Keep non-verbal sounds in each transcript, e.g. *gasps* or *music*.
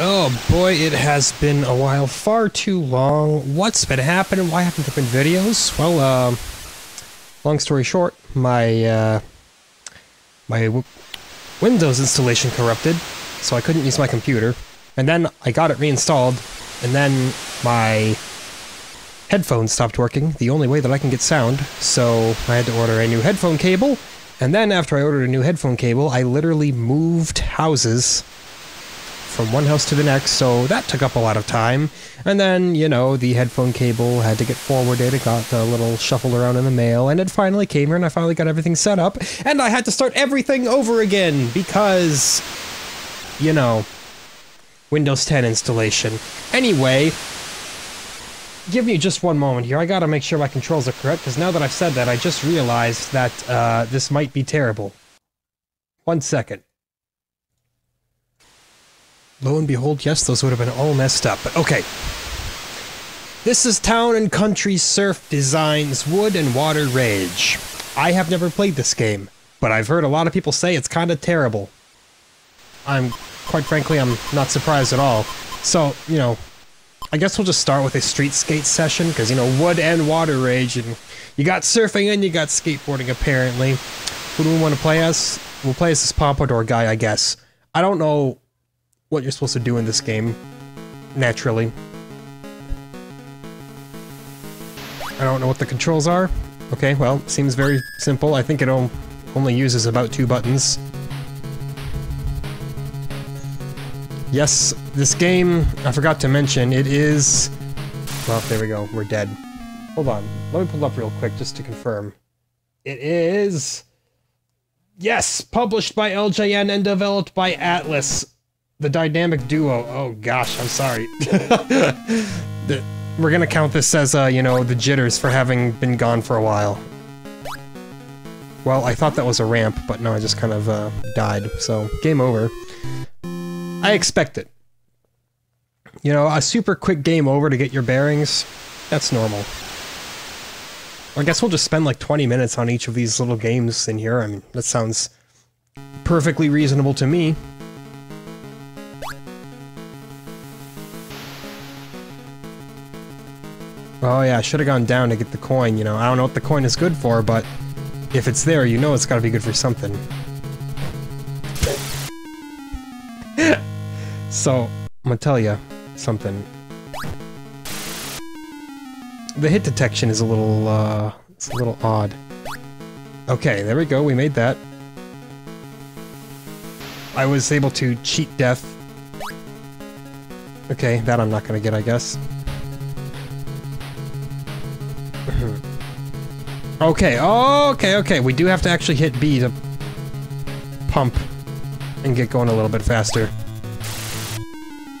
Oh boy, it has been a while, far too long. What's been happening? Why haven't there been videos? Well, uh, long story short, my uh, my Windows installation corrupted, so I couldn't use my computer. And then I got it reinstalled, and then my headphones stopped working, the only way that I can get sound, so I had to order a new headphone cable. And then after I ordered a new headphone cable, I literally moved houses from one house to the next, so that took up a lot of time. And then, you know, the headphone cable had to get forwarded, it got a little shuffled around in the mail, and it finally came here and I finally got everything set up, and I had to start everything over again because, you know, Windows 10 installation. Anyway, give me just one moment here. I gotta make sure my controls are correct, because now that I've said that, I just realized that uh, this might be terrible. One second. Lo and behold, yes, those would have been all messed up, but okay. This is Town and Country Surf Designs Wood and Water Rage. I have never played this game, but I've heard a lot of people say it's kind of terrible. I'm, quite frankly, I'm not surprised at all. So, you know, I guess we'll just start with a street skate session, because, you know, wood and water rage, and you got surfing and you got skateboarding, apparently. Who do we want to play as? We'll play as this Pompadour guy, I guess. I don't know what you're supposed to do in this game, naturally. I don't know what the controls are. Okay, well, seems very simple. I think it only uses about two buttons. Yes, this game, I forgot to mention, it is... Well, there we go, we're dead. Hold on, let me pull up real quick just to confirm. It is... Yes, published by LJN and developed by Atlus. The dynamic duo. Oh gosh, I'm sorry. the, we're gonna count this as, uh, you know, the jitters for having been gone for a while. Well, I thought that was a ramp, but no, I just kind of, uh, died, so game over. I expect it. You know, a super quick game over to get your bearings, that's normal. I guess we'll just spend like 20 minutes on each of these little games in here. I mean, that sounds perfectly reasonable to me. Oh yeah, I should have gone down to get the coin, you know. I don't know what the coin is good for, but if it's there, you know it's gotta be good for something. *laughs* so, I'm gonna tell you something. The hit detection is a little, uh, it's a little odd. Okay, there we go, we made that. I was able to cheat death. Okay, that I'm not gonna get, I guess. Okay, oh, okay, okay, we do have to actually hit B to pump and get going a little bit faster. *laughs*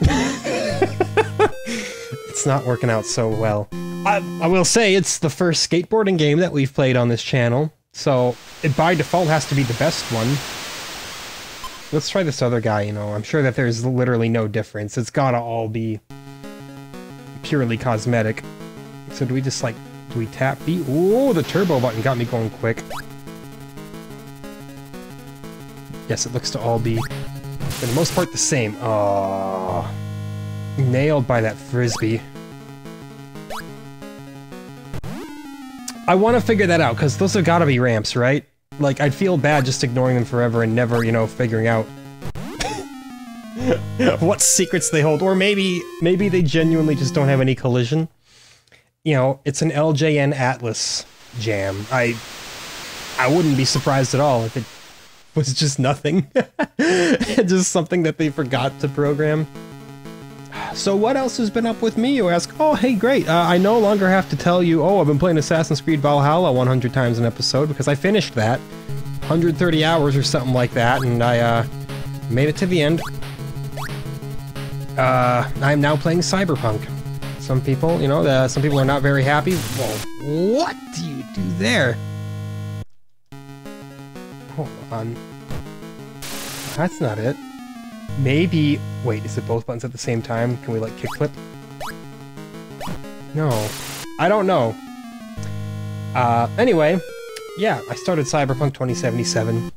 it's not working out so well. I, I will say it's the first skateboarding game that we've played on this channel, so it by default has to be the best one. Let's try this other guy, you know, I'm sure that there's literally no difference. It's gotta all be purely cosmetic. So do we just, like, do we tap B? Ooh, the turbo button got me going quick. Yes, it looks to all be, for the most part, the same. Oh, nailed by that frisbee. I want to figure that out, because those have got to be ramps, right? Like, I'd feel bad just ignoring them forever and never, you know, figuring out *laughs* what secrets they hold. Or maybe, maybe they genuinely just don't have any collision. You know, it's an LJN Atlus jam. I, I wouldn't be surprised at all if it was just nothing. *laughs* just something that they forgot to program. So what else has been up with me, you ask? Oh, hey, great. Uh, I no longer have to tell you, oh, I've been playing Assassin's Creed Valhalla 100 times an episode, because I finished that. 130 hours or something like that, and I, uh, made it to the end. Uh, I'm now playing Cyberpunk. Some people, you know, the, some people are not very happy. Well, what do you do there? Hold on. That's not it. Maybe... Wait, is it both buttons at the same time? Can we, like, kickflip? No. I don't know. Uh, anyway, yeah, I started Cyberpunk 2077.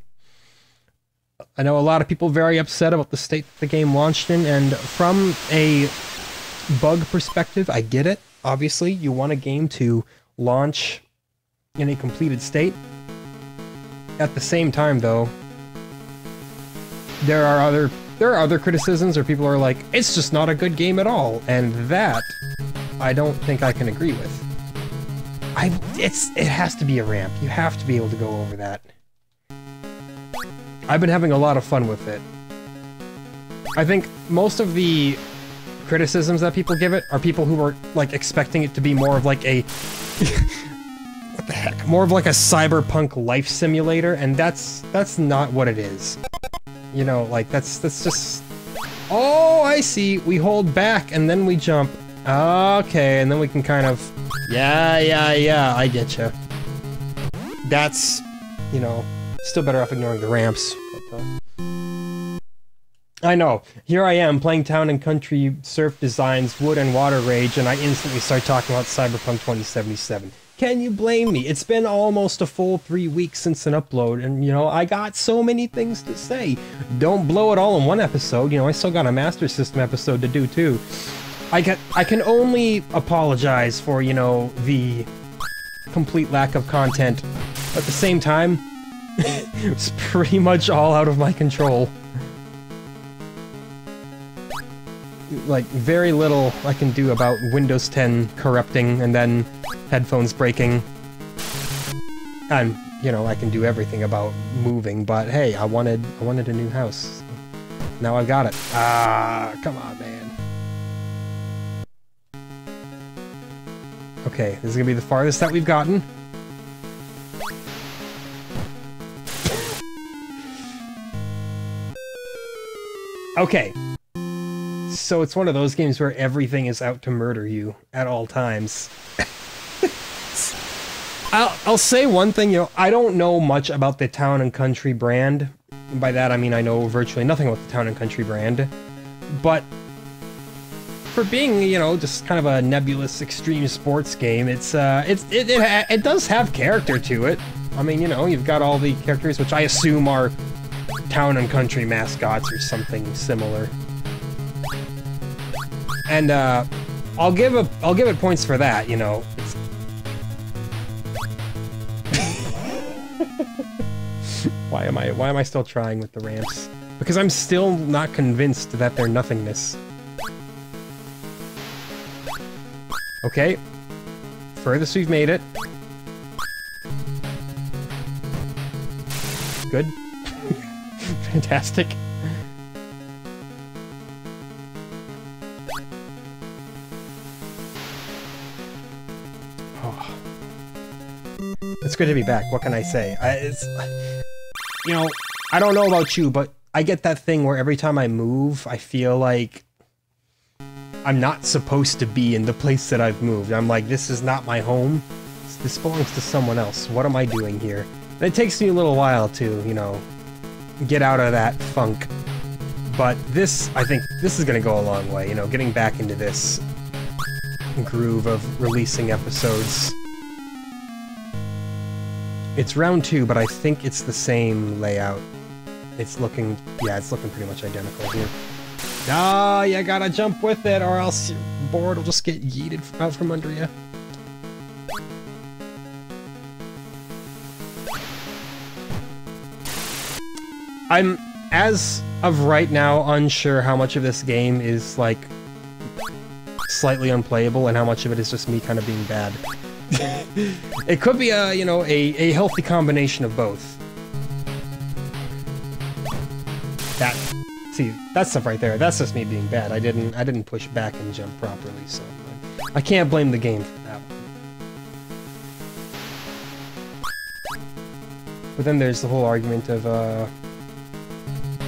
I know a lot of people very upset about the state the game launched in, and from a bug perspective, I get it. Obviously, you want a game to launch in a completed state. At the same time, though, there are other there are other criticisms where people are like, it's just not a good game at all, and that I don't think I can agree with. I it's it has to be a ramp. You have to be able to go over that. I've been having a lot of fun with it. I think most of the criticisms that people give it are people who are like expecting it to be more of like a *laughs* what the heck? More of like a cyberpunk life simulator and that's that's not what it is. You know like that's that's just oh i see. We hold back and then we jump. Okay and then we can kind of yeah yeah yeah i get you that's you know still better off ignoring the ramps. But, uh, I know. Here I am playing Town and Country Surf Designs Wood and Water Rage, and I instantly start talking about Cyberpunk 2077. Can you blame me? It's been almost a full three weeks since an upload, and you know, I got so many things to say. Don't blow it all in one episode. You know, I still got a Master System episode to do too. I can I can only apologize for, you know, the complete lack of content. At the same time, *laughs* it's pretty much all out of my control. Like very little I can do about Windows 10 corrupting and then headphones breaking. And you know I can do everything about moving, but hey, I wanted I wanted a new house. Now I've got it. Ah, come on, man. Okay, this is gonna be the farthest that we've gotten. Okay, so it's one of those games where everything is out to murder you at all times. *laughs* I'll, I'll say one thing, you know, I don't know much about the Town and Country brand. By that I mean I know virtually nothing about the Town and Country brand. But for being, you know, just kind of a nebulous extreme sports game, it's uh it's it it, it does have character to it. I mean, you know, you've got all the characters which I assume are Town and Country mascots or something similar. And uh, I'll give a I'll give it points for that. You know. *laughs* why am I why am I still trying with the ramps? Because I'm still not convinced that they're nothingness. Okay. Furthest we've made it. Good. *laughs* Fantastic. Good to be back. What can I say? I, it's, you know, I don't know about you, but I get that thing where every time I move, I feel like I'm not supposed to be in the place that I've moved. I'm like, this is not my home. This belongs to someone else. What am I doing here? And it takes me a little while to, you know, get out of that funk. But this, I think, this is going to go a long way, you know, getting back into this groove of releasing episodes it's round two, but I think it's the same layout. It's looking, yeah, it's looking pretty much identical here. Ah, you gotta jump with it, or else your board will just get yeeted out from under you. I'm, as of right now, unsure how much of this game is, like, slightly unplayable and how much of it is just me kind of being bad it could be a, you know, a, a healthy combination of both. That, see, that stuff right there, that's just me being bad. I didn't, I didn't push back and jump properly, so I can't blame the game for that But then there's the whole argument of, uh,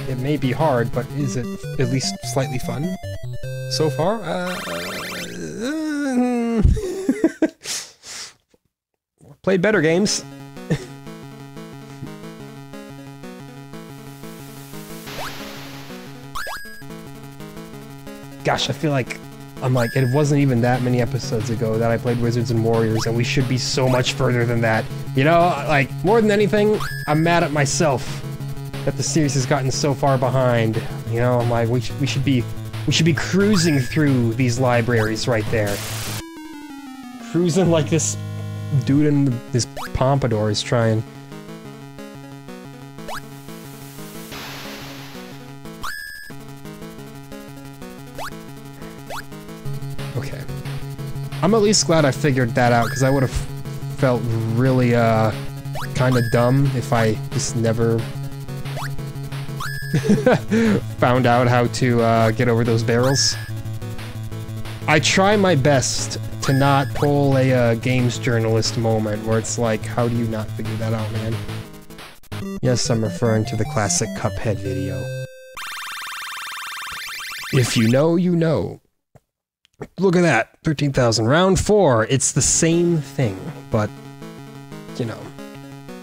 it may be hard, but is it at least slightly fun so far? Uh, uh Played better games. *laughs* Gosh, I feel like I'm like, it wasn't even that many episodes ago that I played Wizards and Warriors, and we should be so much further than that. You know, like, more than anything, I'm mad at myself. that the series has gotten so far behind. You know, I'm like, we should, we should be we should be cruising through these libraries right there. Cruising like this dude in this pompadour is trying. Okay. I'm at least glad I figured that out, because I would have felt really, uh, kind of dumb if I just never *laughs* found out how to uh, get over those barrels. I try my best to not pull a uh, games journalist moment where it's like, how do you not figure that out, man? Yes, I'm referring to the classic Cuphead video. If you know, you know. Look at that, 13,000. Round 4, it's the same thing, but, you know.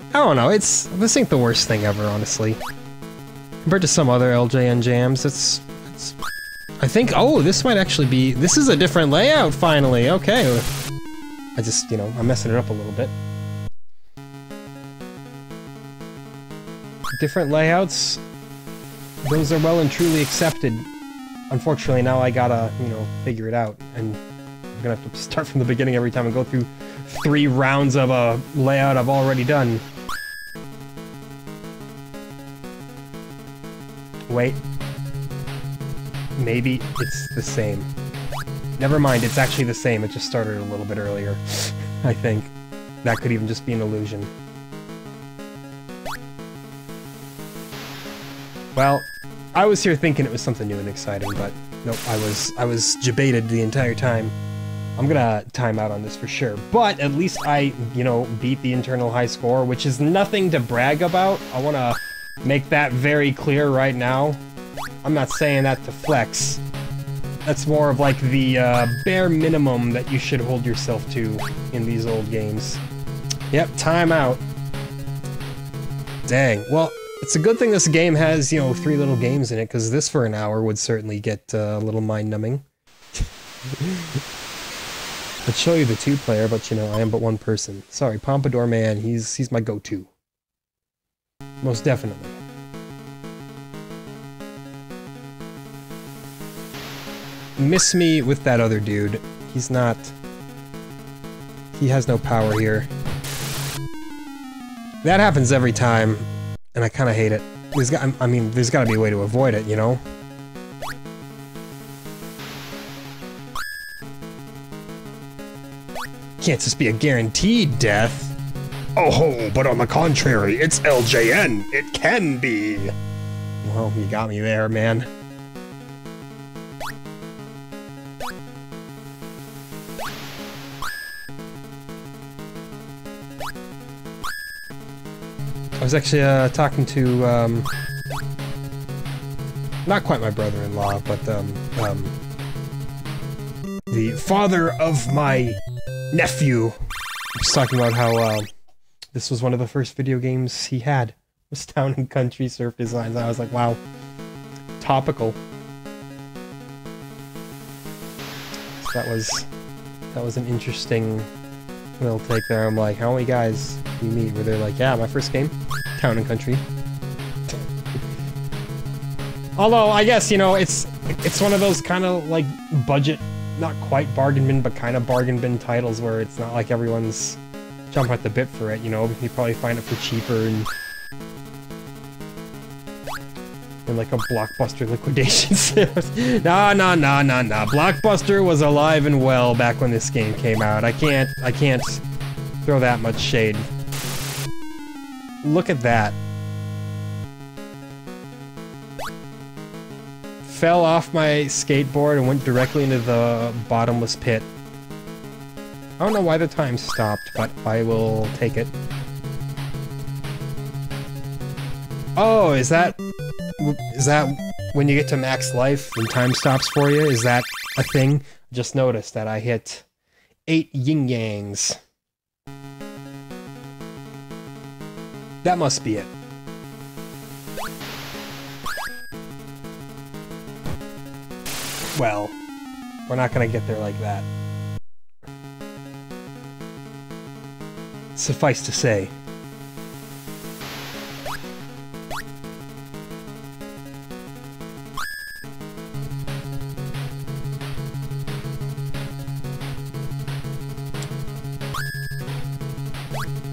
I don't know, it's, this ain't the worst thing ever, honestly. Compared to some other LJN jams, it's, it's... I think, oh, this might actually be... This is a different layout, finally, okay. I just, you know, I'm messing it up a little bit. Different layouts, those are well and truly accepted. Unfortunately, now I gotta, you know, figure it out, and I'm gonna have to start from the beginning every time and go through three rounds of a layout I've already done. Wait. Maybe it's the same. Never mind, it's actually the same. It just started a little bit earlier, *laughs* I think. That could even just be an illusion. Well, I was here thinking it was something new and exciting, but nope, I was I was debated the entire time. I'm gonna time out on this for sure, but at least I, you know, beat the internal high score, which is nothing to brag about. I wanna make that very clear right now. I'm not saying that to flex. That's more of like the uh, bare minimum that you should hold yourself to in these old games. Yep, time out. Dang. Well, it's a good thing this game has, you know, three little games in it, because this for an hour would certainly get uh, a little mind-numbing. *laughs* I'd show you the two-player, but you know, I am but one person. Sorry, Pompadour Man, he's he's my go-to. Most definitely. Miss me with that other dude. He's not... He has no power here. That happens every time, and I kind of hate it. There's got, I mean, there's got to be a way to avoid it, you know? Can't just be a guaranteed death. Oh, ho, but on the contrary, it's LJN. It can be. Well, you got me there, man. Was actually uh, talking to, um, not quite my brother-in-law, but um, um, the father of my nephew. Was talking about how uh, this was one of the first video games he had. Was Town and Country Surf Designs. I was like, wow, topical. So that was that was an interesting little take there. I'm like, how many guys you meet where they're like, yeah, my first game, Town and Country. Although, I guess, you know, it's it's one of those kind of, like, budget, not quite bargain bin, but kind of bargain bin titles where it's not like everyone's jumping at the bit for it, you know? You probably find it for cheaper and... In like a Blockbuster liquidation *laughs* sales. nah, nah, nah, nah, nah. Blockbuster was alive and well back when this game came out. I can't, I can't throw that much shade. Look at that. Fell off my skateboard and went directly into the bottomless pit. I don't know why the time stopped, but I will take it. Oh, is that... Is that when you get to max life and time stops for you? Is that a thing? Just noticed that I hit eight yin-yangs. That must be it. Well, we're not gonna get there like that. Suffice to say,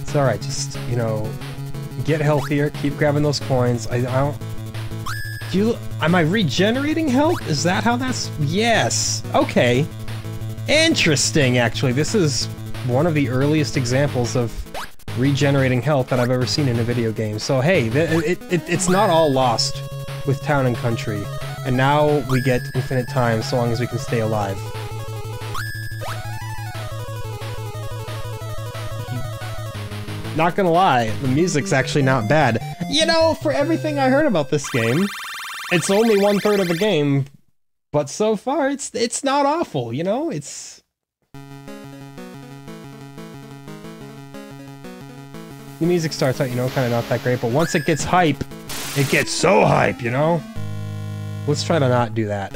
It's alright, just, you know, get healthier, keep grabbing those coins. I, I don't... Do you... Am I regenerating health? Is that how that's... Yes! Okay. Interesting, actually. This is one of the earliest examples of regenerating health that I've ever seen in a video game. So hey, it, it, it's not all lost with Town and Country. And now we get infinite time so long as we can stay alive. Not gonna lie, the music's actually not bad. You know, for everything I heard about this game, it's only one third of the game, but so far it's it's not awful, you know? It's The music starts out, you know, kind of not that great, but once it gets hype, it gets so hype, you know? Let's try to not do that.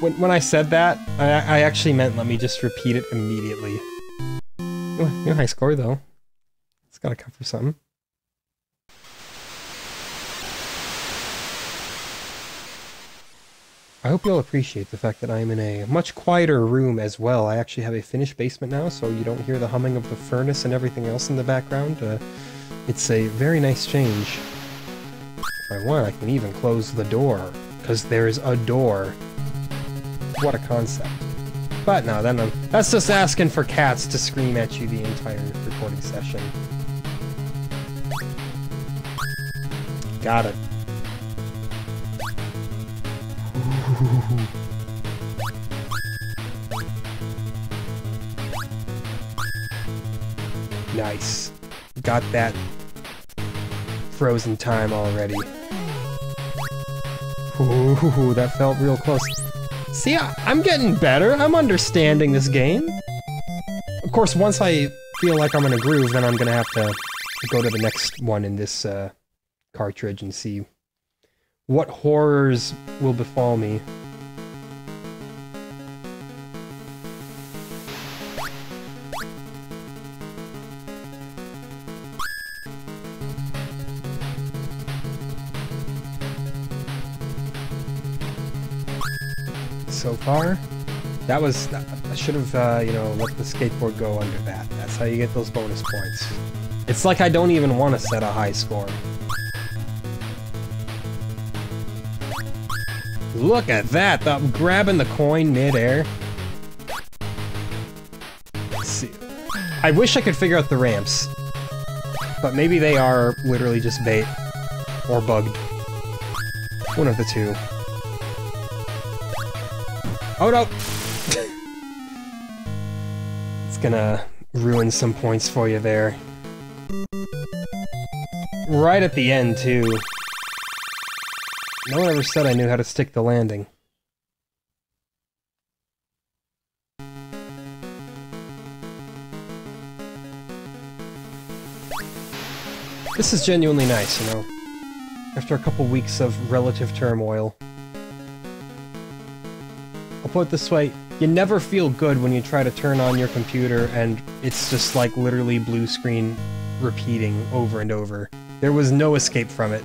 When, when I said that, I, I actually meant let me just repeat it immediately. New high score, though. It's gotta come from something. I hope you'll appreciate the fact that I'm in a much quieter room as well. I actually have a finished basement now, so you don't hear the humming of the furnace and everything else in the background. Uh, it's a very nice change. If I want, I can even close the door, because there's a door. What a concept. But no, then that's just asking for cats to scream at you the entire recording session. Got it. nice. Got that frozen time already. Ooh, that felt real close. See, I, am getting better. I'm understanding this game. Of course, once I feel like I'm in a groove, then I'm gonna have to go to the next one in this uh, cartridge and see what horrors will befall me. Far, that was, I should have, uh, you know, let the skateboard go under that. That's how you get those bonus points. It's like I don't even want to set a high score. Look at that! I'm grabbing the coin mid-air. See, I wish I could figure out the ramps. But maybe they are literally just bait. Or bugged. One of the two. Oh no! it's gonna ruin some points for you there. Right at the end, too. No one ever said I knew how to stick the landing. This is genuinely nice, you know? After a couple weeks of relative turmoil. I'll put it this way, you never feel good when you try to turn on your computer and it's just like literally blue screen repeating over and over. There was no escape from it.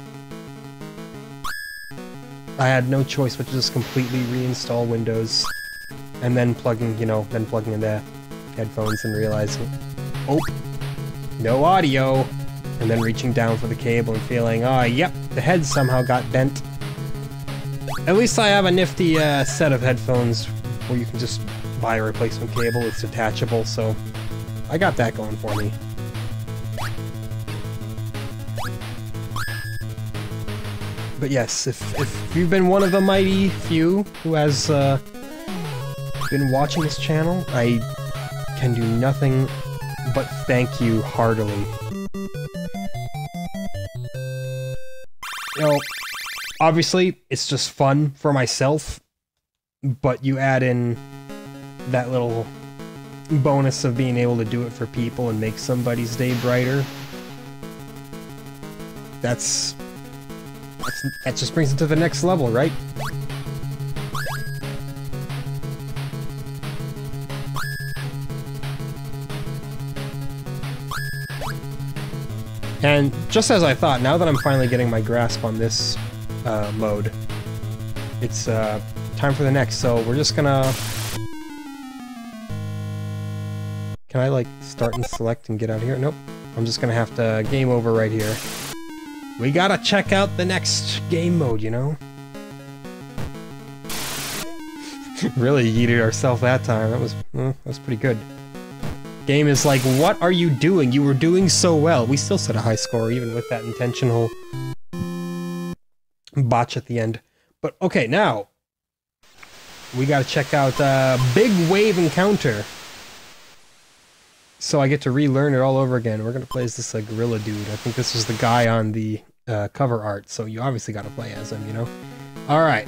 I had no choice but to just completely reinstall Windows and then plugging, you know, then plugging in the headphones and realizing, oh, no audio, and then reaching down for the cable and feeling, oh, yep, the head somehow got bent. At least I have a nifty uh, set of headphones where you can just buy a replacement cable, it's detachable, so I got that going for me. But yes, if, if you've been one of the mighty few who has uh, been watching this channel, I can do nothing but thank you heartily. You obviously, it's just fun for myself, but you add in that little bonus of being able to do it for people and make somebody's day brighter. That's that's that just brings it to the next level, right? And just as I thought, now that I'm finally getting my grasp on this uh, mode, it's uh, time for the next. So we're just gonna Can I, like, start and select and get out of here? Nope. I'm just gonna have to game over right here. We gotta check out the next game mode, you know? *laughs* really yeeted ourselves that time. That was, that was pretty good. Game is like, what are you doing? You were doing so well. We still set a high score, even with that intentional botch at the end. But okay, now we gotta check out uh, Big Wave Encounter. So I get to relearn it all over again. We're gonna play as this like gorilla dude. I think this was the guy on the uh, cover art, so you obviously gotta play as him, you know? Alright.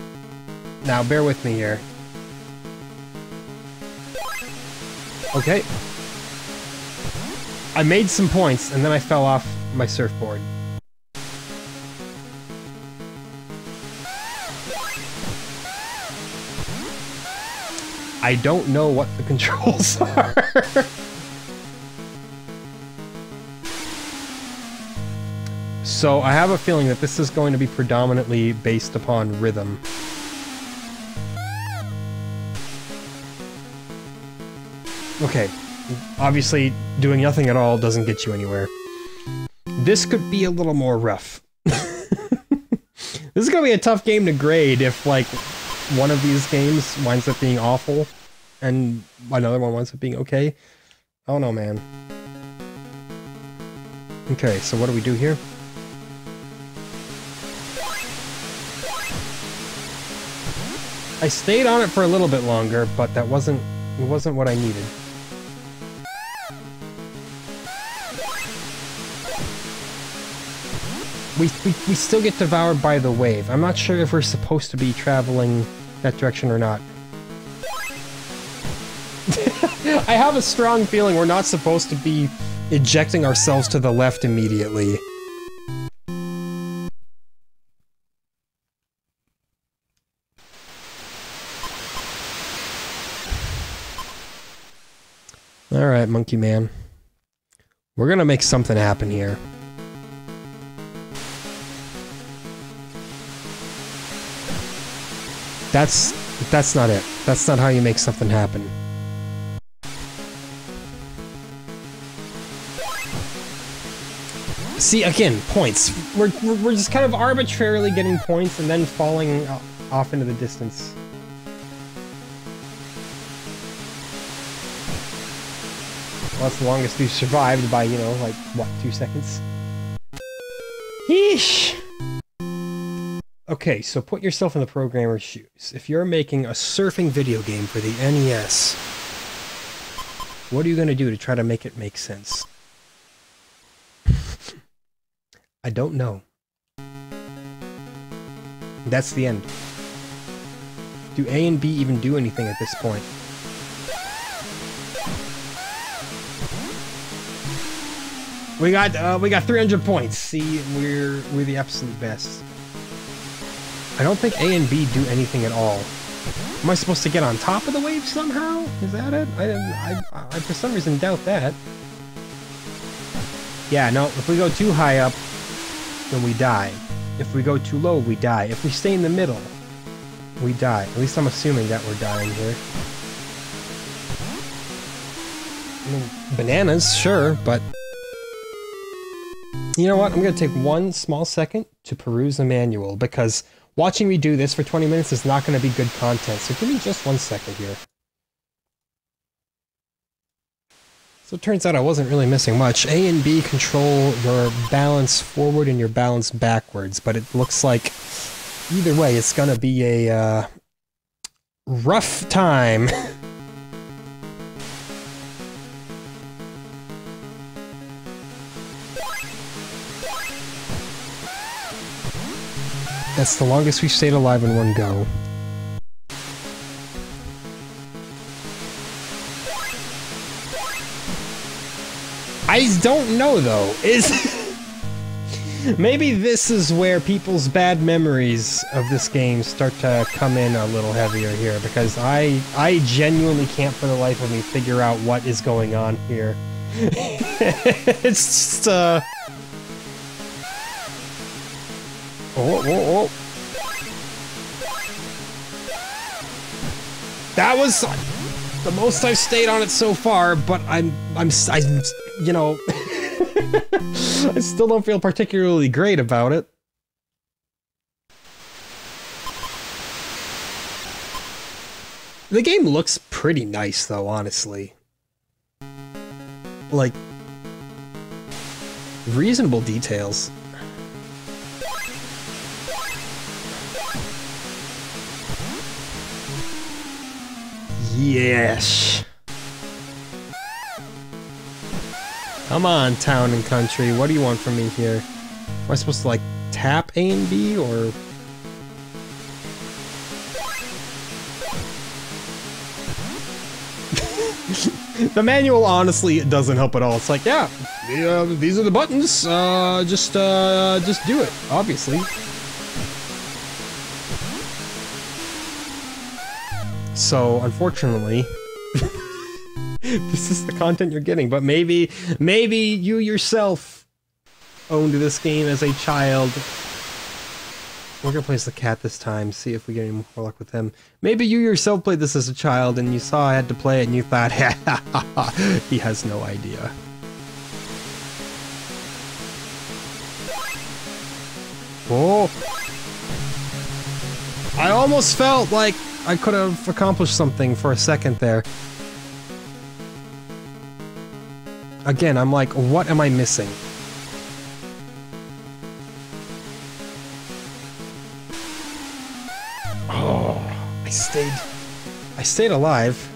Now bear with me here. Okay. I made some points, and then I fell off my surfboard. I don't know what the *laughs* controls are. so I have a feeling that this is going to be predominantly based upon rhythm. Okay, obviously doing nothing at all doesn't get you anywhere. This could be a little more rough. *laughs* this is gonna be a tough game to grade if, like, one of these games winds up being awful and another one winds up being okay. I don't know, man. Okay, so what do we do here? I stayed on it for a little bit longer, but that wasn't it wasn't what I needed. We, we, we still get devoured by the wave. I'm not sure if we're supposed to be traveling that direction or not. *laughs* I have a strong feeling we're not supposed to be ejecting ourselves to the left immediately. Alright, Monkey Man. We're gonna make something happen here. That's that's not it. That's not how you make something happen. See, again, points. We're, we're just kind of arbitrarily getting points and then falling off into the distance. Well, that's the longest we've survived by, you know, like, what, two seconds? Yeesh! Okay, so put yourself in the programmer's shoes. If you're making a surfing video game for the NES, what are you going to do to try to make it make sense? I don't know. That's the end. Do A and B even do anything at this point? We got uh, we got 300 points. See, we're we're the absolute best. I don't think A and B do anything at all. Am I supposed to get on top of the wave somehow? Is that it? I, I, I, for some reason doubt that. Yeah, no, if we go too high up, then we die. If we go too low, we die. If we stay in the middle, we die. At least I'm assuming that we're dying here. I mean, bananas, sure, but... You know what? I'm going to take one small second to peruse the manual, because Watching me do this for 20 minutes is not going to be good content, so give me just one second here. So it turns out I wasn't really missing much. A and B control your balance forward and your balance backwards, but it looks like either way it's going to be a uh, rough time. *laughs* That's the longest we've stayed alive in one go. I don't know though. Is *laughs* maybe this is where people's bad memories of this game start to come in a little heavier here because I I genuinely can't for the life of me figure out what is going on here. *laughs* it's just uh Oh, oh, oh. That was... the most I've stayed on it so far, but I'm, I'm, I'm you know, *laughs* I still don't feel particularly great about it. The game looks pretty nice, though, honestly. Like, reasonable details. Yes. Come on, town and country. What do you want from me here? Am I supposed to, like, tap A and B, or... *laughs* the manual honestly doesn't help at all. It's like, yeah, the, uh, these are the buttons. Uh, just, uh, just do it. Obviously. So, unfortunately, *laughs* this is the content you're getting. But maybe, maybe you yourself owned this game as a child we're gonna play as the cat this time, see if we get any more luck with him. Maybe you yourself played this as a child and you saw I had to play it and you thought, *laughs* he has no idea. Oh! I almost felt like I could have accomplished something for a second there. Again, I'm like, what am I missing? Oh, I stayed... I stayed alive.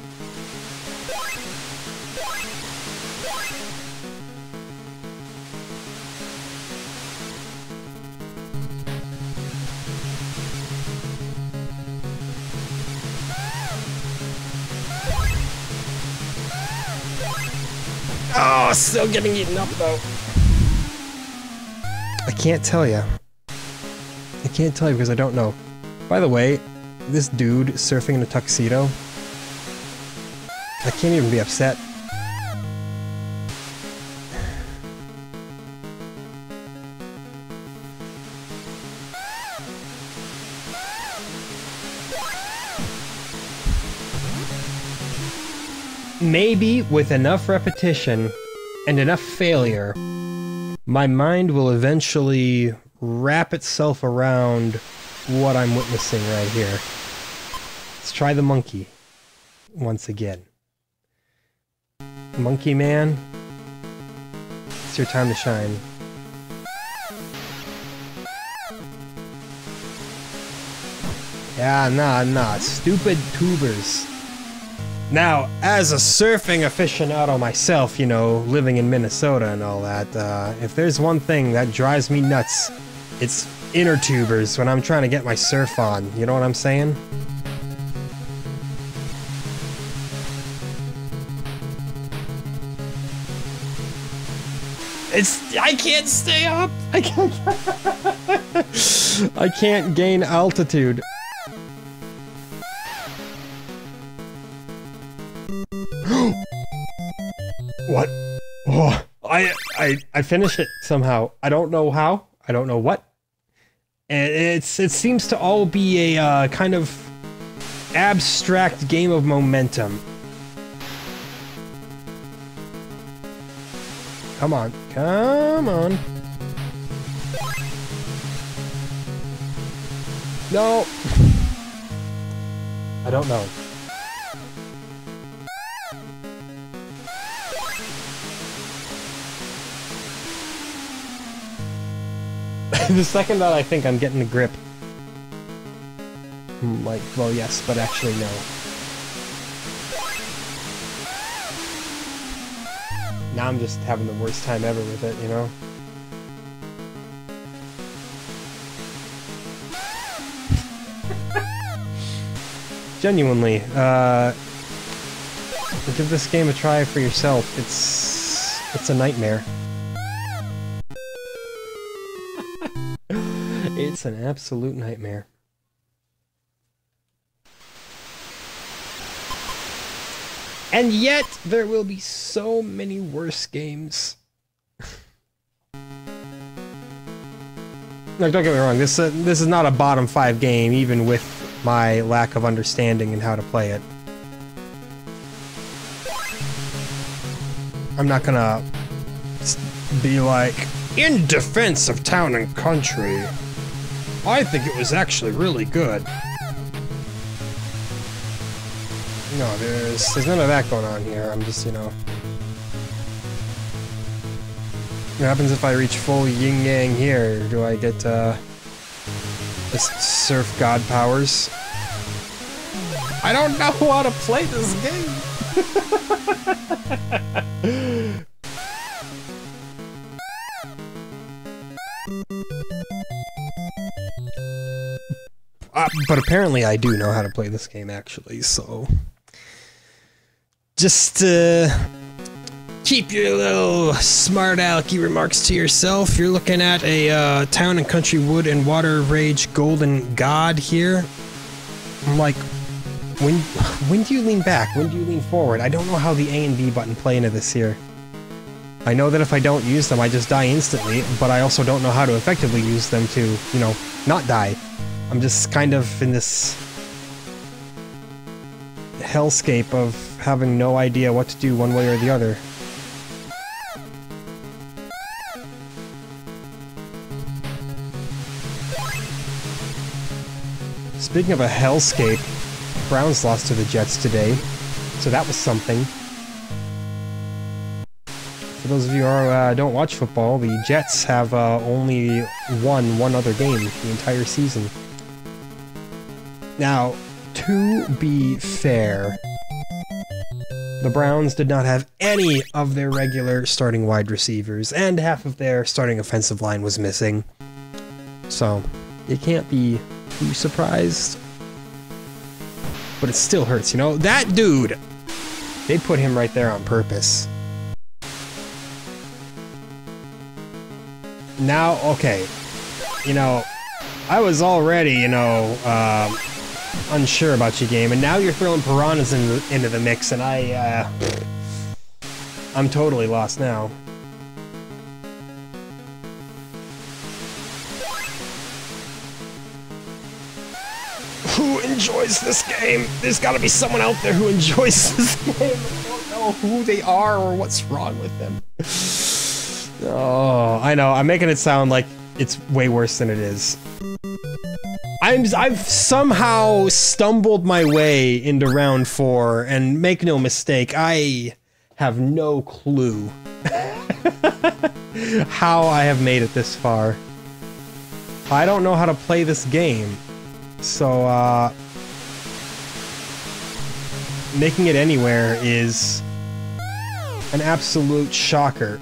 Still getting eaten up though. I can't tell you. I can't tell you because I don't know. By the way, this dude surfing in a tuxedo, I can't even be upset. Maybe with enough repetition and enough failure, my mind will eventually wrap itself around what I'm witnessing right here. Let's try the monkey once again. Monkey man, it's your time to shine. Yeah, nah, nah, stupid tubers. Now, as a surfing aficionado myself, you know, living in Minnesota and all that, uh, if there's one thing that drives me nuts, it's inner tubers when I'm trying to get my surf on. You know what I'm saying? It's I can't stay up. *laughs* I can't. I can't gain altitude. *gasps* what? Oh, I I I finished it somehow. I don't know how. I don't know what. And it's it seems to all be a uh, kind of abstract game of momentum. Come on. Come on. No. *sighs* I don't know. *laughs* the second that I think I'm getting a grip. Hmm, like, well, yes, but actually no. Now I'm just having the worst time ever with it, you know? *laughs* Genuinely, uh, give this game a try for yourself. It's, it's a nightmare. It's an absolute nightmare. And yet, there will be so many worse games. Now, don't get me wrong, this, uh, this is not a bottom five game, even with my lack of understanding and how to play it. I'm not gonna be like, in defense of town and country, I think it was actually really good. No, there's there's none of that going on here. I'm just, you know. What happens if I reach full yin yang here? Do I get uh surf god powers? I don't know how to play this game. *laughs* uh, but apparently I do know how to play this game actually, so just uh, keep your little smart alecky remarks to yourself. You're looking at a uh, town and country wood and water rage golden god here. I'm like, when when do you lean back? When do you lean forward? I don't know how the A and B button play into this here. I know that if I don't use them, I just die instantly, but I also don't know how to effectively use them to, you know, not die. I'm just kind of in this hellscape of having no idea what to do one way or the other. Speaking of a hellscape, Browns lost to the Jets today, so that was something. For those of you who uh, don't watch football, the Jets have uh, only won one other game the entire season. Now, to be fair, the Browns did not have any of their regular starting wide receivers, and half of their starting offensive line was missing. So, you can't be too surprised. But it still hurts, you know? That dude! They put him right there on purpose. Now, okay. You know, I was already, you know, um, unsure about your game, and now you're throwing piranhas in the, into the mix, and I, uh, I'm totally lost now. Who enjoys this game? There's gotta be someone out there who enjoys *laughs* this game. I don't know who they are or what's wrong with them. *sighs* Oh, I know. I'm making it sound like it's way worse than it is. I'm, I've somehow stumbled my way into round four, and make no mistake, I have no clue *laughs* how I have made it this far. I don't know how to play this game, so uh, making it anywhere is an absolute shocker.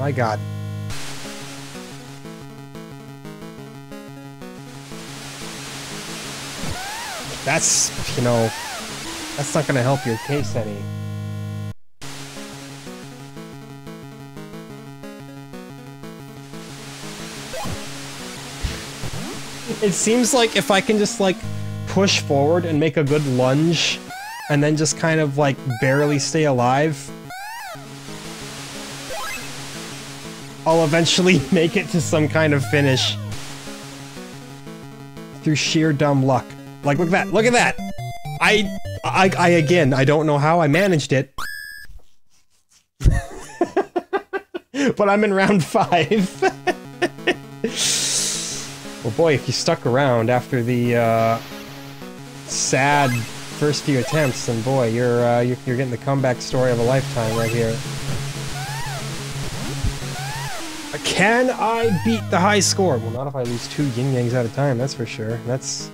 My god. That's, you know, that's not gonna help your case any. It seems like if I can just, like, push forward and make a good lunge, and then just kind of, like, barely stay alive, I'll eventually *laughs* make it to some kind of finish. Through sheer dumb luck. Like, look at that, look at that! I, I, I again, I don't know how I managed it. *laughs* but I'm in round five. *laughs* well boy, if you stuck around after the, uh, sad first few attempts, then boy, you're, uh, you're, you're getting the comeback story of a lifetime right here. Can I beat the high score? Well, not if I lose two yin yangs at a time, that's for sure. That's...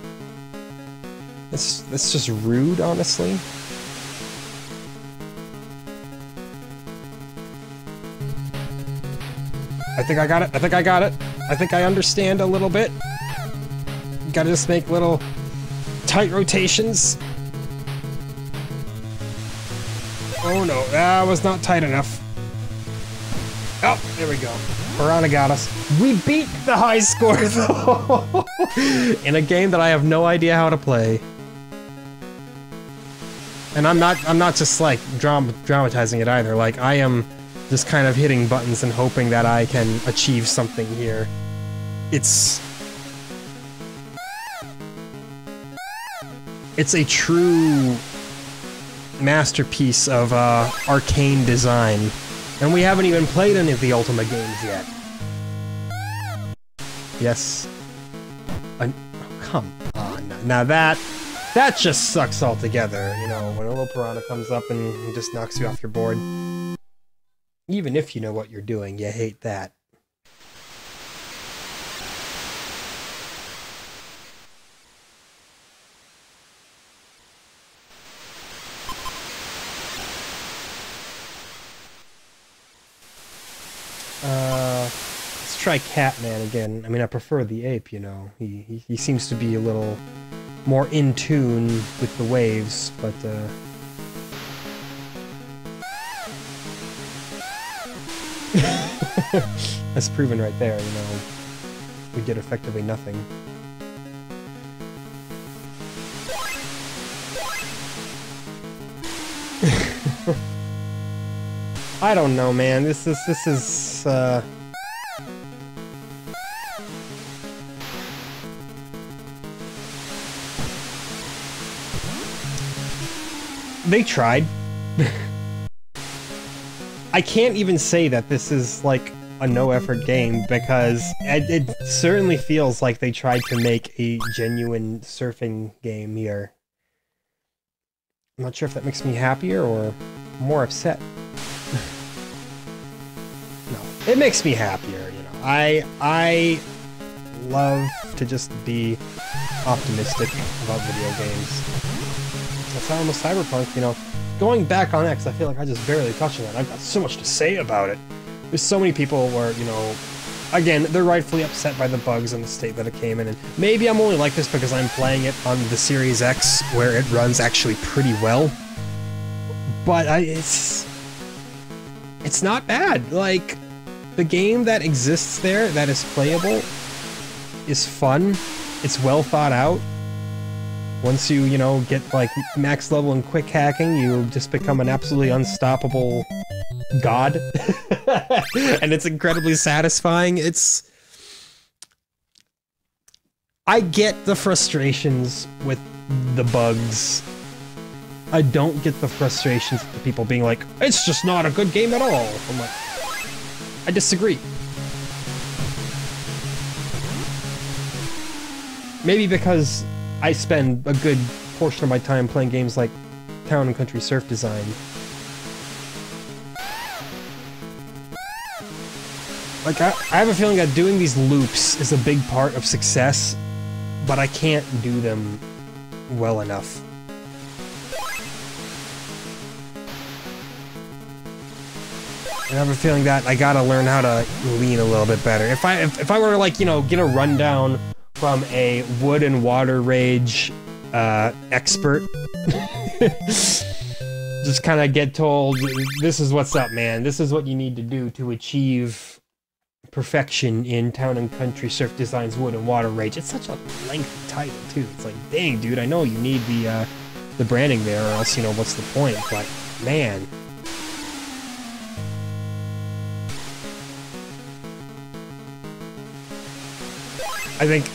That's, that's just rude, honestly. I think I got it. I think I got it. I think I understand a little bit. Gotta just make little tight rotations. Oh no, that was not tight enough. Oh, there we go. Piranha got us. We beat the high score, *laughs* though! In a game that I have no idea how to play. And I'm not, I'm not just, like, dram dramatizing it either. Like, I am just kind of hitting buttons and hoping that I can achieve something here. It's... it's a true masterpiece of uh, arcane design. And we haven't even played any of the Ultima games yet. Yes. oh, come on. Now that that just sucks altogether, you know, when a little piranha comes up and just knocks you off your board. Even if you know what you're doing, you hate that. Uh, let's try Catman again. I mean, I prefer the ape, you know. He, he, he seems to be a little more in tune with the waves, but, uh... *laughs* That's proven right there, you know. We did effectively nothing. *laughs* I don't know, man. This is this is uh They tried. I can't even say that this is like a no effort game because it, it certainly feels like they tried to make a genuine surfing game here. I'm not sure if that makes me happier or more upset. *laughs* no, it makes me happier, you know. I I love to just be optimistic about video games. That's how cyberpunk, you know. Going back on X, I feel like I just barely touched on that. I've got so much to say about it. There's so many people where, you know, again, they're rightfully upset by the bugs and the state that it came in, and maybe I'm only like this because I'm playing it on the Series X, where it runs actually pretty well. But I, it's it's not bad. Like the game that exists there that is playable is fun. It's well thought out. Once you, you know, get like max level and quick hacking, you just become an absolutely unstoppable god. *laughs* and it's incredibly satisfying. It's I get the frustrations with the bugs. I don't get the frustrations with the people being like, it's just not a good game at all. I'm like, I disagree. Maybe because I spend a good portion of my time playing games like Town and Country Surf Design. Like, I, I have a feeling that doing these loops is a big part of success, but I can't do them well enough. I have a feeling that I gotta learn how to lean a little bit better. If I if, if I were to like, you know, get a rundown from a wood and water rage uh, expert. *laughs* Just kind of get told, this is what's up, man. This is what you need to do to achieve perfection in Town and Country Surf Designs Wood and Water Rage. It's such a lengthy title, too. It's like, dang, dude, I know you need the, uh, the branding there, or else, you know, what's the point? But, man, I think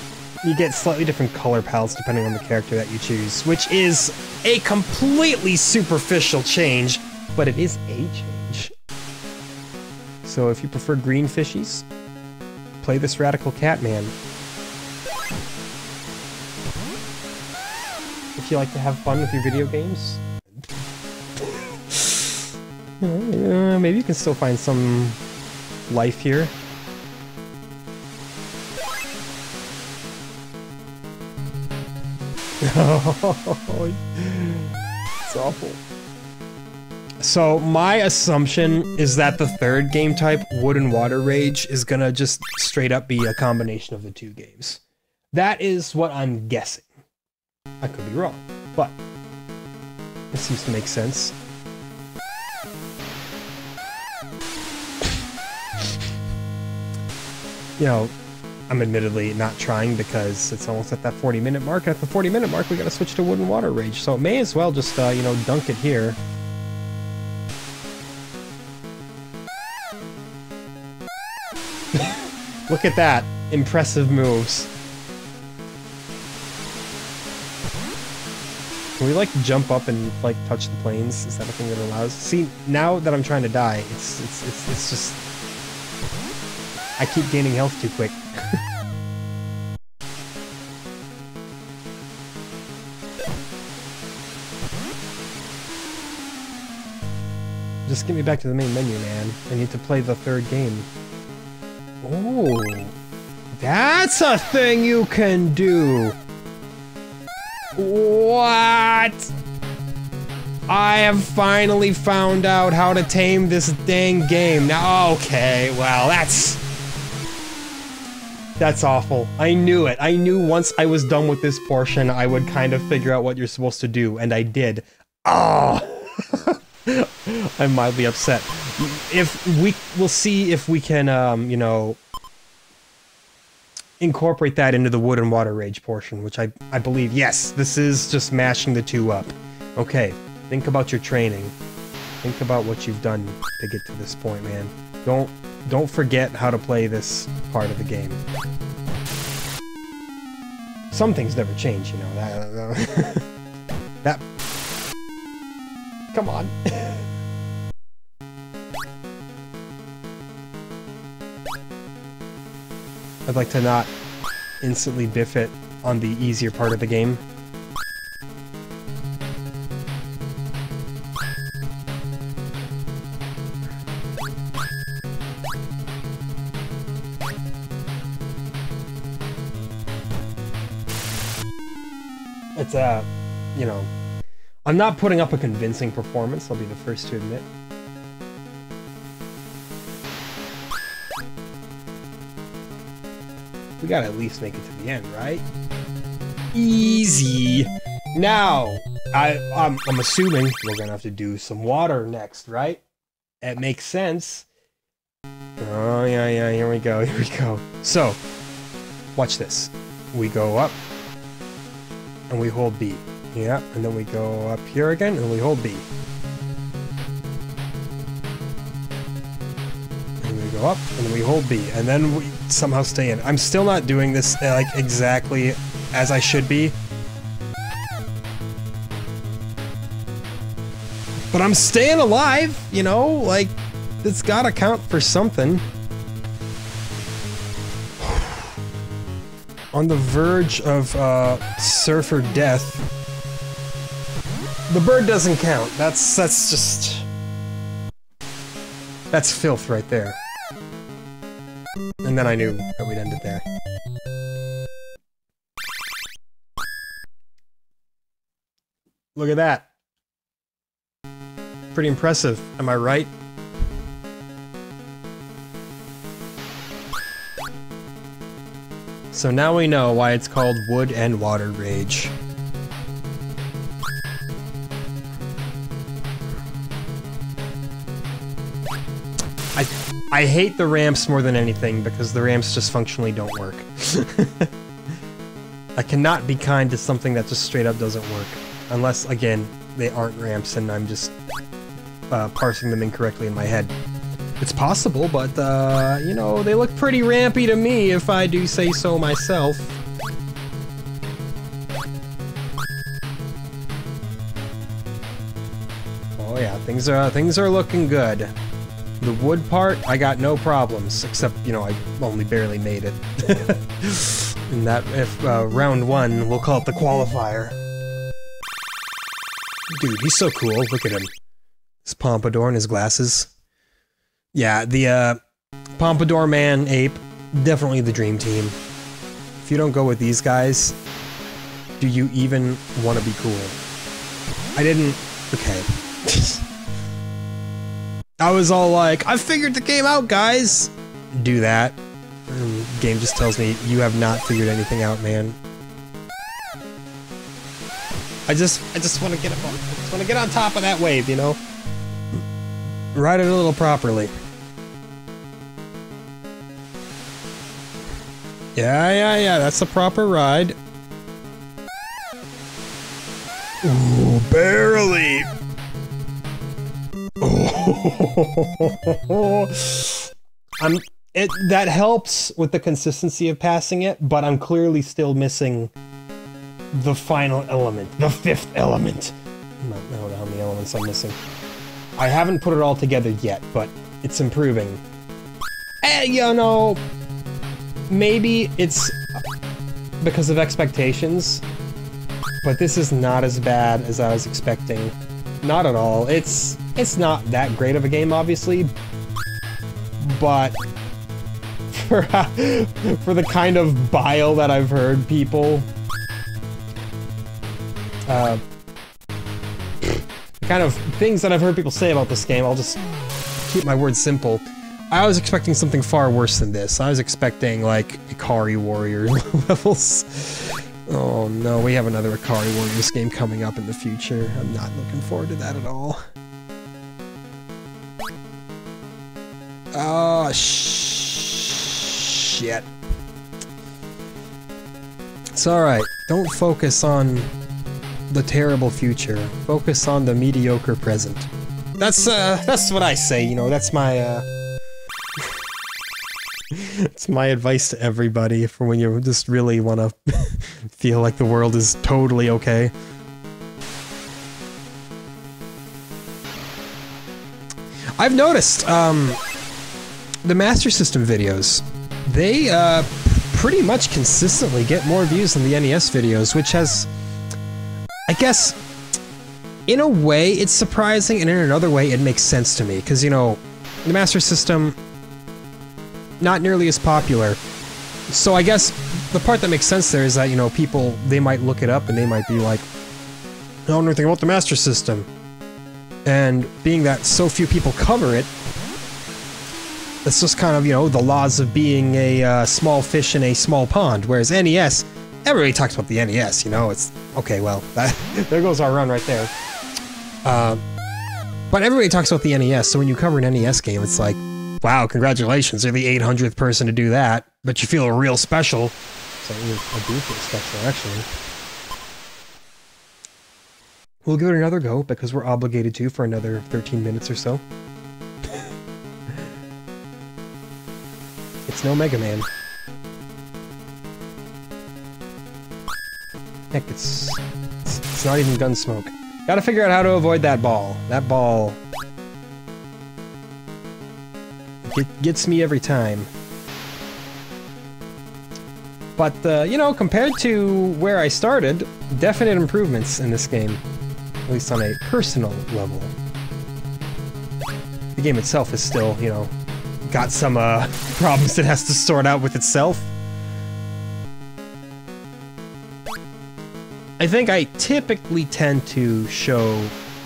you get slightly different color palettes depending on the character that you choose, which is a completely superficial change, but it is a change. So if you prefer green fishies, play this Radical Catman. If you like to have fun with your video games, *laughs* uh, maybe you can still find some life here. It's awful. So my assumption is that the third game type, Wood and Water Rage, is gonna just straight up be a combination of the two games. That is what I'm guessing. I could be wrong, but it seems to make sense. *laughs* you know, I'm admittedly not trying because it's almost at that 40 minute mark. At the 40 minute mark, we gotta switch to Wood and Water Rage, so may as well just, uh, you know, dunk it here. *laughs* Look at that. Impressive moves. Can we like jump up and like touch the planes? Is that a thing that allows? See, now that I'm trying to die, it's it's it's, it's just I keep gaining health too quick. Just get me back to the main menu, man. I need to play the third game. Oh, that's a thing you can do. What? I have finally found out how to tame this dang game. Now, okay, well, that's... That's awful. I knew it. I knew once I was done with this portion, I would kind of figure out what you're supposed to do, and I did. Oh! *laughs* *laughs* I'm mildly upset. If we... We'll see if we can, um, you know, incorporate that into the wood and water rage portion, which I, I believe, yes, this is just mashing the two up. Okay, think about your training. Think about what you've done to get to this point, man. Don't don't forget how to play this part of the game. Some things never change, you know. That, *laughs* that Come on. *laughs* I'd like to not instantly biff it on the easier part of the game. It's, uh, you know, I'm not putting up a convincing performance, I'll be the first to admit. We gotta at least make it to the end, right? Easy! Now, I, I'm, I'm assuming we're gonna have to do some water next, right? It makes sense. Oh, yeah, yeah, here we go, *laughs* here we go. So, watch this. We go up, and we hold B. Yeah, and then we go up here again, and we hold B. And we go up, and we hold B, and then we somehow stay in. I'm still not doing this, uh, like, exactly as I should be. But I'm staying alive, you know? Like, it's gotta count for something. *sighs* On the verge of, uh, surfer death. The bird doesn't count. That's, that's just... That's filth right there. And then I knew that we'd end it there. Look at that. Pretty impressive, am I right? So now we know why it's called Wood and Water Rage. I hate the ramps more than anything because the ramps just functionally don't work. *laughs* I cannot be kind to something that just straight up doesn't work. Unless, again, they aren't ramps and I'm just uh, parsing them incorrectly in my head. It's possible, but, uh, you know, they look pretty rampy to me if I do say so myself. Oh yeah, things are things are looking good. The wood part, I got no problems, except, you know, I only barely made it. *laughs* and that, if, uh, round one, we'll call it the qualifier. Dude, he's so cool, look at him. His pompadour and his glasses. Yeah, the, uh, pompadour man, ape, definitely the dream team. If you don't go with these guys, do you even want to be cool? I didn't... Okay. *laughs* I was all like, I figured the game out, guys! Do that. And game just tells me, you have not figured anything out, man. I just, I just want to get up on, want to get on top of that wave, you know? Ride it a little properly. Yeah, yeah, yeah, that's the proper ride. Ooh, barely! *laughs* I'm it that helps with the consistency of passing it, but I'm clearly still missing the final element, the fifth element. I don't know how many elements I'm missing. I haven't put it all together yet, but it's improving. Eh, you know, maybe it's because of expectations, but this is not as bad as I was expecting. Not at all. It's it's not that great of a game, obviously, but for *laughs* for the kind of bile that I've heard people uh, kind of things that I've heard people say about this game, I'll just keep my words simple. I was expecting something far worse than this. I was expecting, like, Ikari Warrior *laughs* levels. Oh no, we have another Ikari Warriors game coming up in the future. I'm not looking forward to that at all. Oh, sh shit. It's alright. Don't focus on the terrible future. Focus on the mediocre present. That's, uh, that's what I say, you know, that's my, uh... it's my advice to everybody for when you just really want to *laughs* feel like the world is totally okay. I've noticed, um, the Master System videos, they, uh, pretty much consistently get more views than the NES videos, which has I guess, in a way, it's surprising, and in another way, it makes sense to me. Because, you know, the Master System, not nearly as popular. So I guess the part that makes sense there is that, you know, people, they might look it up and they might be like, I don't know anything about the Master System. And being that so few people cover it, it's just kind of, you know, the laws of being a uh, small fish in a small pond. Whereas NES, everybody talks about the NES, you know, it's, okay, well, *laughs* that, there goes our run right there. Uh, but everybody talks about the NES, so when you cover an NES game, it's like, wow, congratulations, you're the 800th person to do that, but you feel real special. So I do feel special, actually. We'll give it another go, because we're obligated to for another 13 minutes or so. *laughs* it's no Mega Man. Heck, it's, it's, it's not even Gunsmoke. Gotta figure out how to avoid that ball. That ball... Get, gets me every time. But, uh, you know, compared to where I started, definite improvements in this game. At least on a personal level. The game itself is still, you know, got some, uh, *laughs* problems it has to sort out with itself. I think I typically tend to show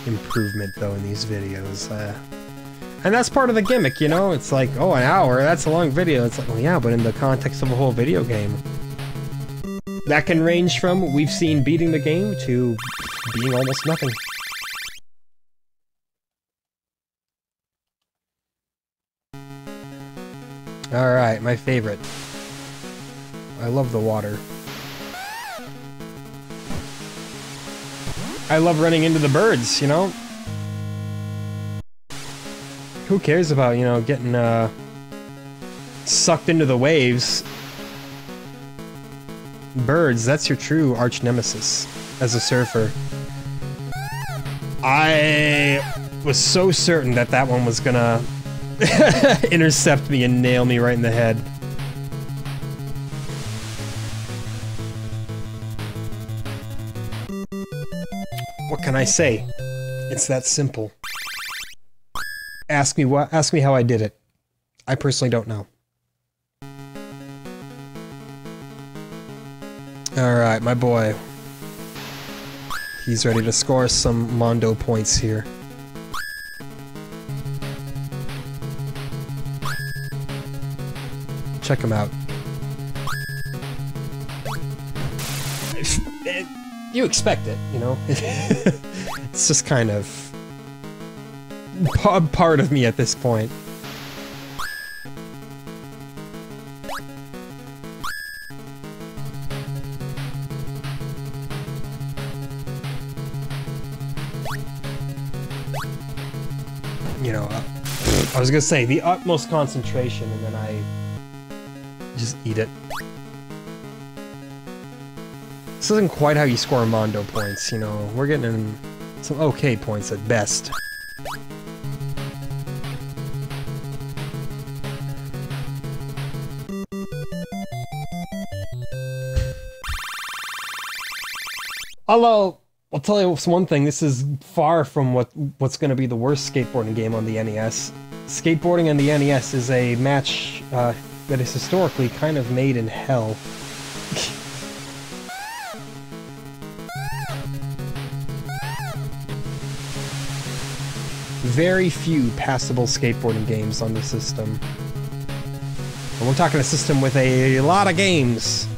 improvement, though, in these videos. Uh, and that's part of the gimmick, you know? It's like, oh, an hour, that's a long video. It's like, well, yeah, but in the context of a whole video game. That can range from we've seen beating the game to being almost nothing. Alright, my favorite. I love the water. I love running into the birds, you know? Who cares about, you know, getting, uh, sucked into the waves? Birds, that's your true arch nemesis as a surfer. I was so certain that that one was gonna *laughs* intercept me and nail me right in the head. What can I say? It's that simple. Ask me what ask me how I did it. I personally don't know. Alright, my boy. He's ready to score some Mondo points here. Check him out. you expect it, you know? *laughs* it's just kind of part of me at this point. You know, uh, I was gonna say, the utmost concentration, and then I just eat it. This isn't quite how you score Mondo points, you know. We're getting some okay points at best. Although, I'll tell you one thing, this is far from what what's going to be the worst skateboarding game on the NES. Skateboarding on the NES is a match uh, that is historically kind of made in hell. Very few passable skateboarding games on the system. And we're talking a system with a lot of games.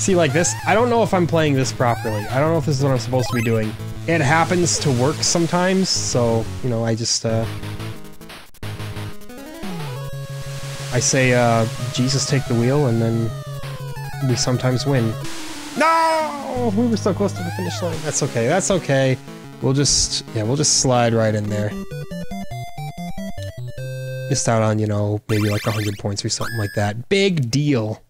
See, like this, I don't know if I'm playing this properly. I don't know if this is what I'm supposed to be doing. It happens to work sometimes, so, you know, I just, uh... I say, uh, Jesus take the wheel, and then we sometimes win. No! We were so close to the finish line. That's okay, that's okay. We'll just, yeah, we'll just slide right in there. Missed out on, you know, maybe like 100 points or something like that. Big deal.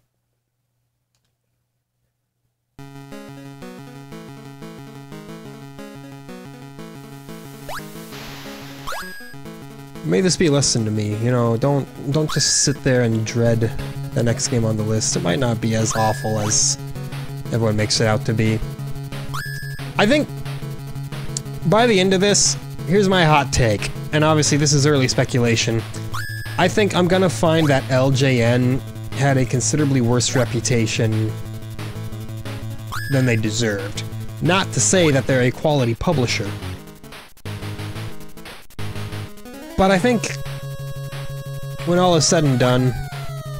May this be a lesson to me, you know, don't don't just sit there and dread the next game on the list. It might not be as awful as everyone makes it out to be. I think by the end of this, here's my hot take, and obviously this is early speculation. I think I'm gonna find that LJN had a considerably worse reputation than they deserved. Not to say that they're a quality publisher, But I think when all is said and done,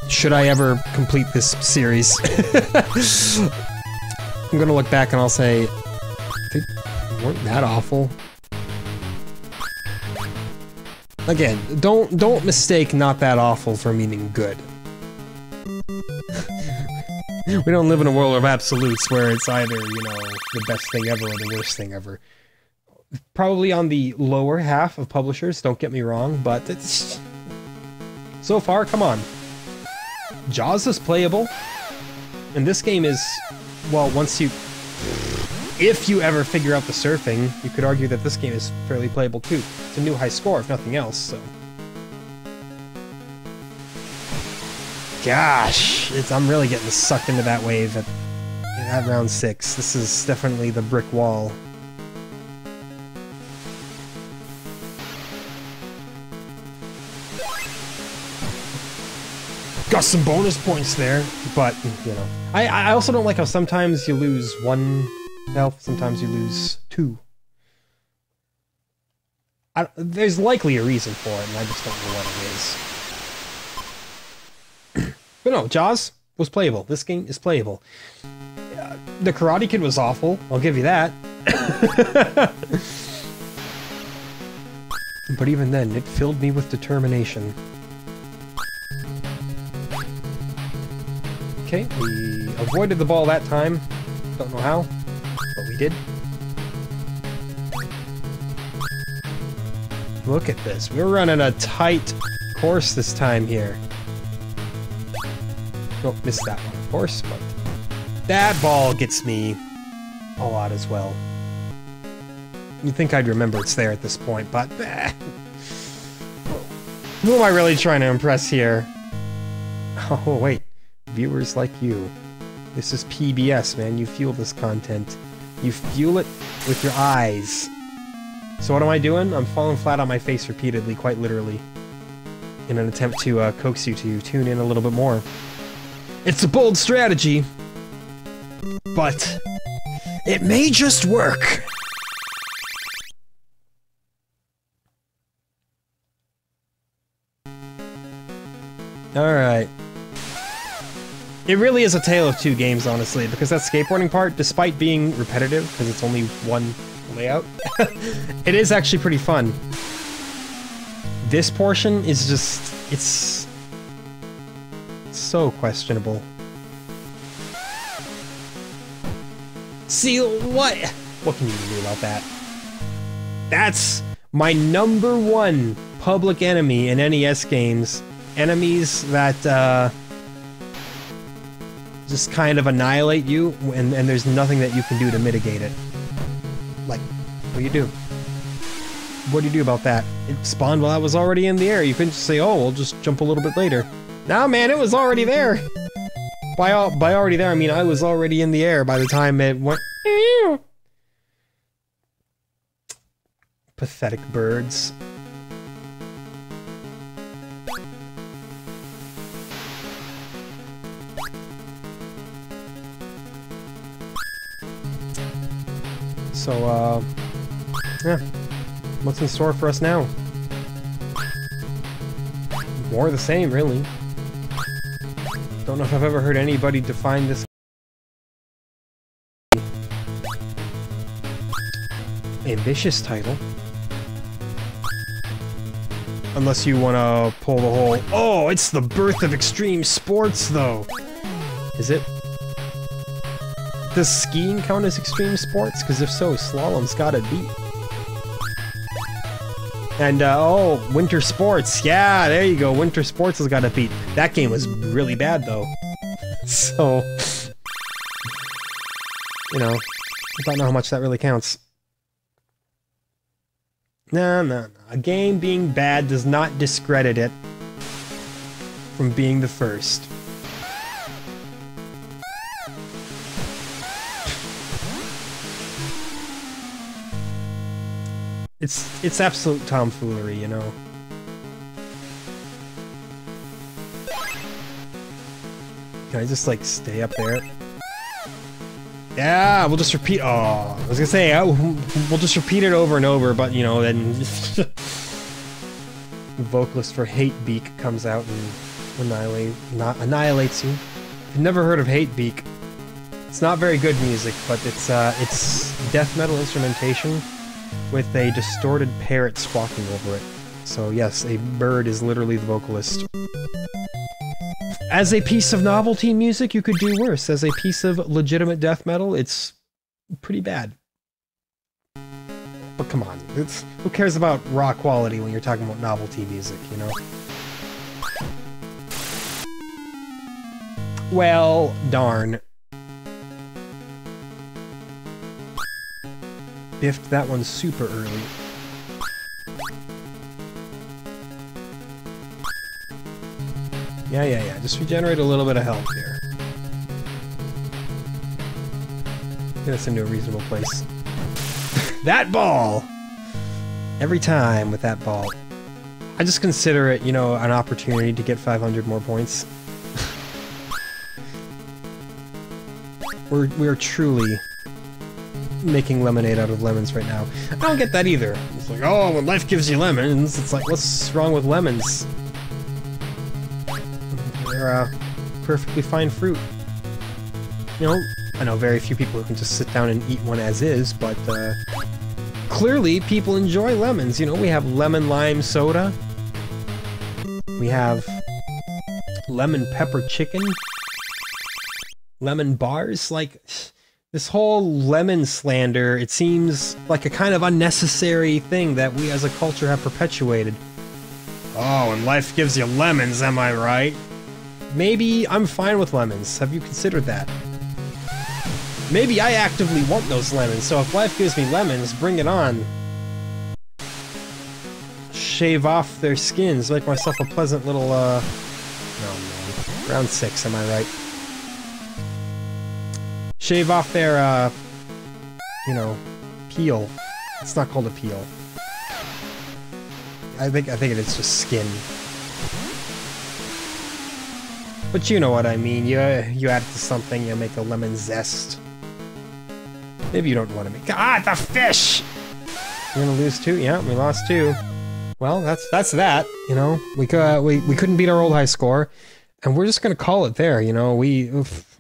should I ever complete this series, *laughs* I'm gonna look back and I'll say, they weren't that awful. Again, don't don't mistake not that awful for meaning good. *laughs* we don't live in a world of absolutes where it's either, you know, the best thing ever or the worst thing ever probably on the lower half of publishers, don't get me wrong, but it's... So far, come on. Jaws is playable, and this game is, well, once you... If you ever figure out the surfing, you could argue that this game is fairly playable too. It's a new high score, if nothing else, so... Gosh, I'm really getting sucked into that wave at, at round 6. This is definitely the brick wall. Got some bonus points there, but, you know. I, I also don't like how sometimes you lose one health, sometimes you lose two. I, there's likely a reason for it, and I just don't know what it is. *clears throat* but no, Jaws was playable. This game is playable. Uh, the Karate Kid was awful, I'll give you that. *laughs* but even then, it filled me with determination. Okay, we avoided the ball that time. Don't know how, but we did. Look at this. We're running a tight course this time here. Oh, missed that one, of course, but that ball gets me a lot as well. You'd think I'd remember it's there at this point, but... *laughs* Who am I really trying to impress here? Oh, wait viewers like you. This is PBS, man. You fuel this content. You fuel it with your eyes. So what am I doing? I'm falling flat on my face repeatedly, quite literally, in an attempt to uh, coax you to tune in a little bit more. It's a bold strategy, but it may just work. Alright. It really is a tale of two games, honestly, because that skateboarding part, despite being repetitive, because it's only one layout, *laughs* it is actually pretty fun. This portion is just... it's... so questionable. See, what? What can you do about that? That's my number one public enemy in NES games. Enemies that, uh, just kind of annihilate you, and, and there's nothing that you can do to mitigate it. Like, what do you do? What do you do about that? It spawned while I was already in the air. You couldn't just say, oh, we'll just jump a little bit later. Nah, man, it was already there. By, by already there, I mean I was already in the air by the time it went... Pathetic birds. So, uh, yeah. What's in store for us now? More the same, really. Don't know if I've ever heard anybody define this ambitious title. Unless you want to pull the whole, oh, it's the birth of extreme sports, though. Is it? Does skiing count as extreme sports? Because if so, slalom's gotta be. And, uh, oh, winter sports. Yeah, there you go. Winter sports has got to beat. That game was really bad, though. *laughs* So, you know, I don't know how much that really counts. No, no, no. A game being bad does not discredit it from being the first. It's it's absolute tomfoolery, you know. Can I just like stay up there? Yeah, we'll just repeat. Oh, I was gonna say uh, we'll just repeat it over and over, but you know, then the *laughs* vocalist for Hatebeak comes out and annihilate, not annihilates you. I've never heard of Hatebeak. It's not very good music, but it's uh, it's death metal instrumentation with a distorted parrot squawking over it. So yes, a bird is literally the vocalist. As a piece of novelty music, you could do worse. As a piece of legitimate death metal, it's pretty bad. But come on, who cares about raw quality when you're talking about novelty music, you know? Well, darn. Biffed that one super early. Yeah, yeah, yeah. Just regenerate a little bit of health here. Get us into a reasonable place. *laughs* that ball! Every time with that ball. I just consider it, you know, an opportunity to get 500 more points. *laughs* we're, we're truly making lemonade out of lemons right now. I don't get that either. It's like, oh, when life gives you lemons, it's like, what's wrong with lemons? They're uh, perfectly fine fruit. You know, I know very few people who can just sit down and eat one as is, but uh, clearly people enjoy lemons. You know, we have lemon lime soda. We have lemon pepper chicken. Lemon bars, like this whole lemon slander, it seems like a kind of unnecessary thing that we as a culture have perpetuated. Oh, and life gives you lemons, am I right? Maybe I'm fine with lemons. Have you considered that? Maybe I actively want those lemons, so if life gives me lemons, bring it on. Shave off their skins, make myself a pleasant little, uh... Oh man. Round six, am I right? Shave off their, uh, you know, peel. It's not called a peel. I think I think it's just skin. But you know what I mean. You you add it to something, you make a lemon zest. Maybe you don't want to make. Ah, the fish. You're gonna lose two. Yeah, we lost two. Well, that's that's that. You know, we uh, we we couldn't beat our old high score, and we're just gonna call it there. You know, we. Oof,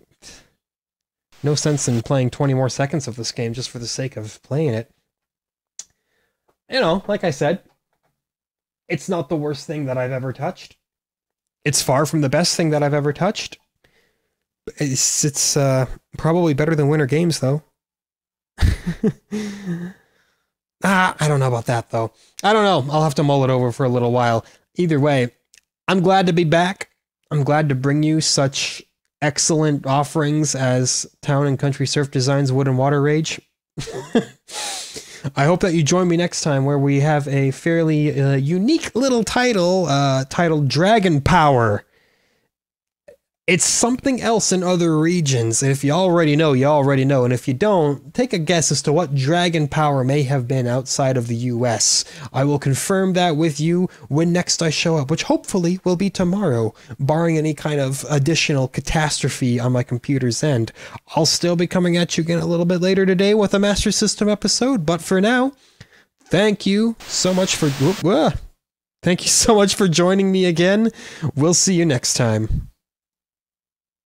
no sense in playing 20 more seconds of this game just for the sake of playing it. You know, like I said, it's not the worst thing that I've ever touched. It's far from the best thing that I've ever touched. It's, it's uh, probably better than Winter Games, though. *laughs* ah, I don't know about that, though. I don't know. I'll have to mull it over for a little while. Either way, I'm glad to be back. I'm glad to bring you such excellent offerings as Town and Country Surf Designs Wood and Water Rage. I hope that you join me next time where we have a fairly uh, unique little title uh, titled Dragon Power. It's something else in other regions. And if you already know, you already know. And if you don't, take a guess as to what dragon power may have been outside of the US. I will confirm that with you when next I show up, which hopefully will be tomorrow, barring any kind of additional catastrophe on my computer's end. I'll still be coming at you again a little bit later today with a Master System episode, but for now, thank you so much for. Thank you so much for joining me again. We'll see you next time.